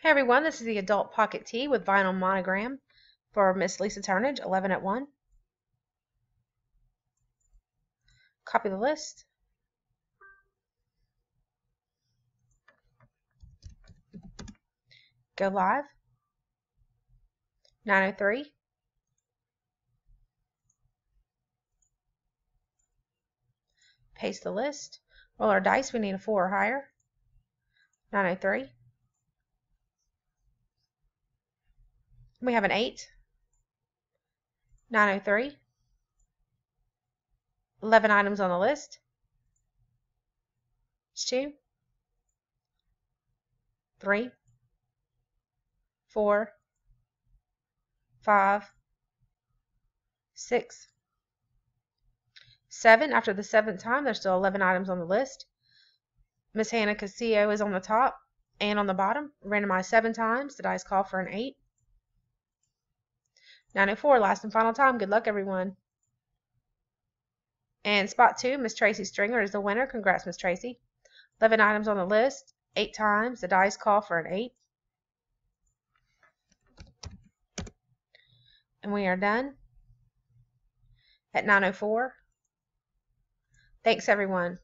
Hey everyone, this is the Adult Pocket Tee with vinyl monogram for Miss Lisa Turnage, 11 at 1. Copy the list. Go live. 903. Paste the list. Roll our dice. We need a 4 or higher. 903. We have an 8, 903, 11 items on the list. It's 2, 3, 4, 5, 6, 7. After the seventh time, there's still 11 items on the list. Miss Hannah Castillo is on the top and on the bottom. Randomized 7 times. The dice call for an 8. 904, last and final time. Good luck, everyone. And spot two, Miss Tracy Stringer is the winner. Congrats, Miss Tracy. 11 items on the list, 8 times. The dice call for an 8. And we are done at 904. Thanks, everyone.